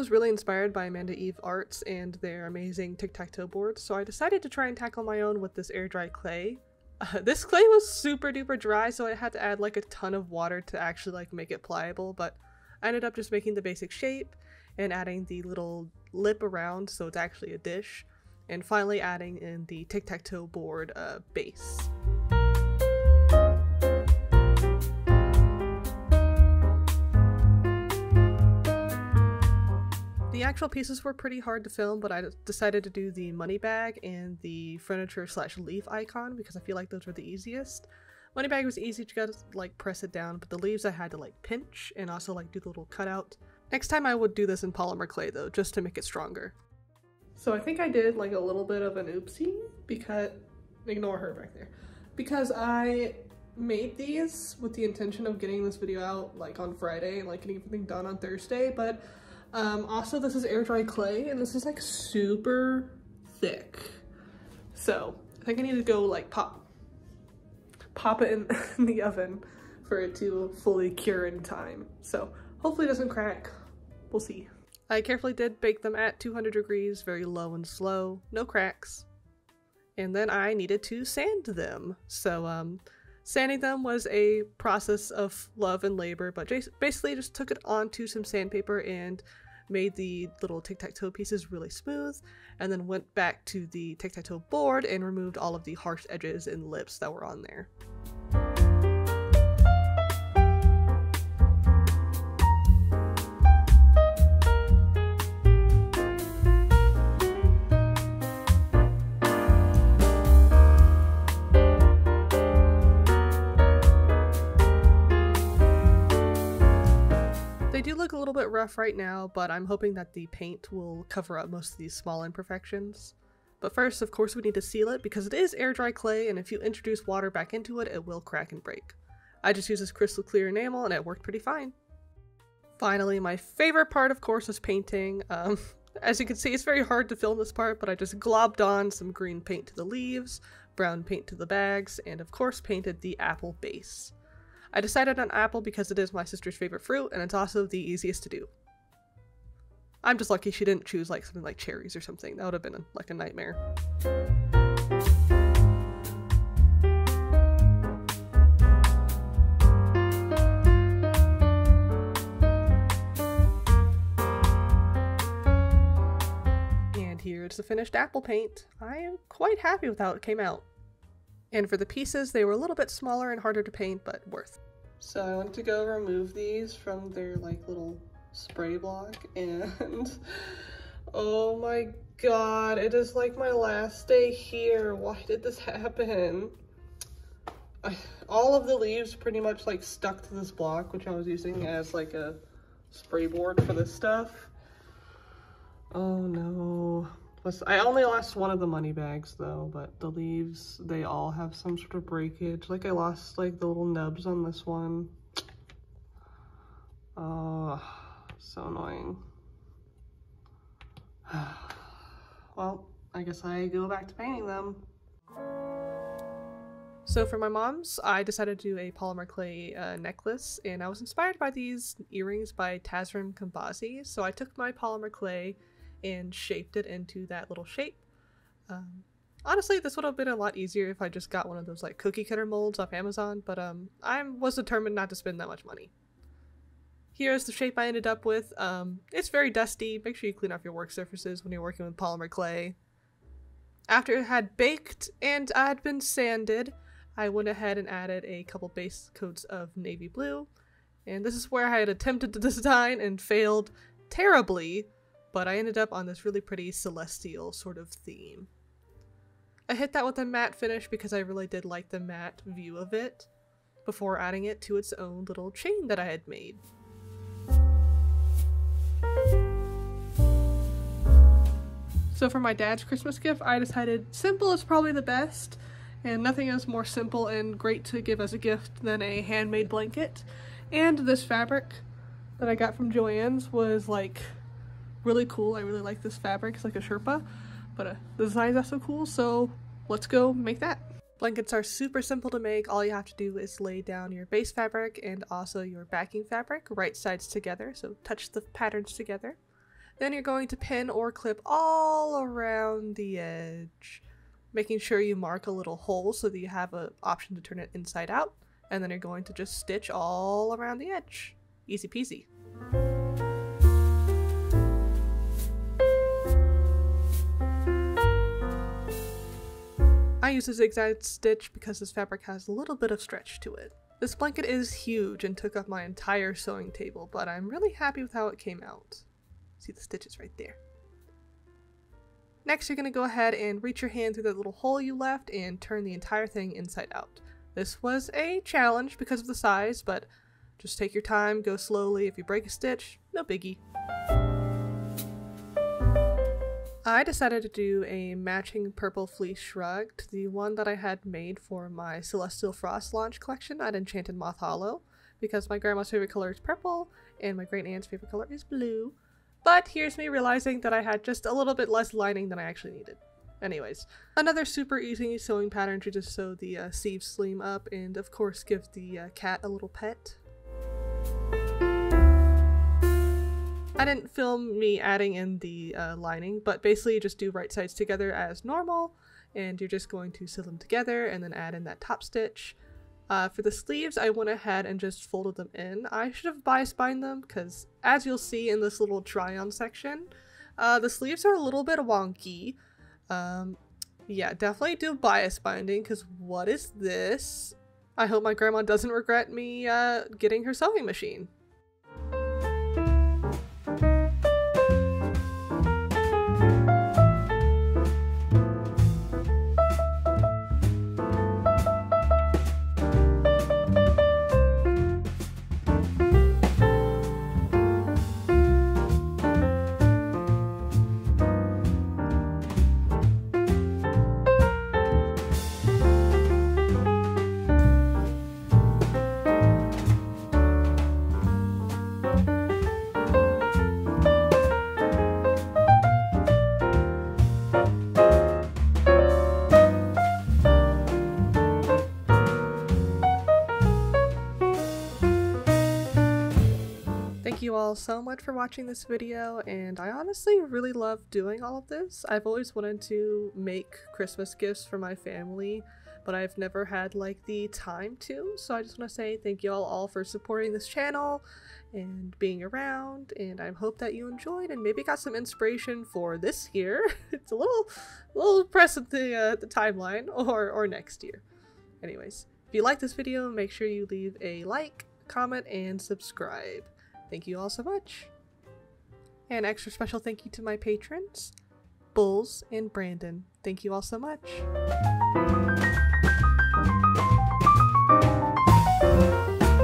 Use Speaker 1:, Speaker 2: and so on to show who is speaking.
Speaker 1: was really inspired by Amanda Eve Arts and their amazing tic-tac-toe boards, so I decided to try and tackle my own with this air dry clay. Uh, this clay was super duper dry, so I had to add like a ton of water to actually like make it pliable, but I ended up just making the basic shape and adding the little lip around so it's actually a dish, and finally adding in the tic-tac-toe board uh, base. The actual pieces were pretty hard to film, but I decided to do the money bag and the furniture slash leaf icon because I feel like those were the easiest. Money bag was easy to just like press it down, but the leaves I had to like pinch and also like do the little cutout. Next time I would do this in polymer clay though, just to make it stronger. So I think I did like a little bit of an oopsie because, ignore her back there, because I made these with the intention of getting this video out like on Friday and like getting everything done on Thursday, but um, also, this is air dry clay, and this is like super thick. So I think I need to go like pop, pop it in, in the oven for it to fully cure in time. So hopefully it doesn't crack. We'll see. I carefully did bake them at 200 degrees, very low and slow, no cracks. And then I needed to sand them. So um, Sanding them was a process of love and labor, but basically just took it onto some sandpaper and made the little tic-tac-toe pieces really smooth, and then went back to the tic-tac-toe board and removed all of the harsh edges and lips that were on there. Little bit rough right now, but I'm hoping that the paint will cover up most of these small imperfections. But first, of course, we need to seal it because it is air dry clay and if you introduce water back into it, it will crack and break. I just used this crystal clear enamel and it worked pretty fine. Finally, my favorite part, of course, is painting. Um, as you can see, it's very hard to film this part, but I just globbed on some green paint to the leaves, brown paint to the bags, and of course painted the apple base. I decided on apple because it is my sister's favorite fruit and it's also the easiest to do. I'm just lucky she didn't choose like something like cherries or something. That would have been a, like a nightmare. And here's the finished apple paint. I am quite happy with how it came out. And for the pieces, they were a little bit smaller and harder to paint, but worth. So I went to go remove these from their like little spray block and oh my god, it is like my last day here. Why did this happen? I, all of the leaves pretty much like stuck to this block, which I was using as like a spray board for this stuff. Oh no. I only lost one of the money bags though, but the leaves, they all have some sort of breakage. Like I lost like the little nubs on this one. Oh, so annoying. well, I guess I go back to painting them. So for my mom's, I decided to do a polymer clay uh, necklace, and I was inspired by these earrings by Tazrim Kambazi. So I took my polymer clay and shaped it into that little shape. Um, honestly, this would have been a lot easier if I just got one of those like cookie cutter molds off Amazon, but um, I was determined not to spend that much money. Here's the shape I ended up with. Um, it's very dusty. Make sure you clean off your work surfaces when you're working with polymer clay. After it had baked and I had been sanded, I went ahead and added a couple base coats of navy blue. And this is where I had attempted to design and failed terribly but I ended up on this really pretty celestial sort of theme. I hit that with a matte finish because I really did like the matte view of it before adding it to its own little chain that I had made. So for my dad's Christmas gift, I decided simple is probably the best, and nothing is more simple and great to give as a gift than a handmade blanket. And this fabric that I got from Joann's was like really cool. I really like this fabric. It's like a Sherpa, but uh, the designs are so cool, so let's go make that. Blankets are super simple to make. All you have to do is lay down your base fabric and also your backing fabric right sides together, so touch the patterns together. Then you're going to pin or clip all around the edge, making sure you mark a little hole so that you have an option to turn it inside out. And then you're going to just stitch all around the edge. Easy peasy. I use a zigzag stitch because this fabric has a little bit of stretch to it. This blanket is huge and took up my entire sewing table, but I'm really happy with how it came out. See the stitches right there. Next, you're going to go ahead and reach your hand through that little hole you left and turn the entire thing inside out. This was a challenge because of the size, but just take your time, go slowly. If you break a stitch, no biggie. I decided to do a matching purple fleece shrug to the one that I had made for my Celestial Frost launch collection at Enchanted Moth Hollow because my grandma's favorite color is purple and my great aunt's favorite color is blue. But here's me realizing that I had just a little bit less lining than I actually needed. Anyways, another super easy sewing pattern to just sew the uh, sleeve sleeve up and of course give the uh, cat a little pet. I didn't film me adding in the uh, lining, but basically you just do right sides together as normal and you're just going to sew them together and then add in that top stitch. Uh, for the sleeves, I went ahead and just folded them in. I should have bias bind them because as you'll see in this little try on section, uh, the sleeves are a little bit wonky. Um, yeah, definitely do bias binding because what is this? I hope my grandma doesn't regret me uh, getting her sewing machine. All so much for watching this video and I honestly really love doing all of this. I've always wanted to make Christmas gifts for my family but I've never had like the time to so I just want to say thank you all, all for supporting this channel and being around and I hope that you enjoyed and maybe got some inspiration for this year. it's a little a little press of the, uh, the timeline or, or next year. Anyways, if you like this video make sure you leave a like, comment, and subscribe. Thank you all so much. And extra special thank you to my patrons, Bulls and Brandon. Thank you all so much.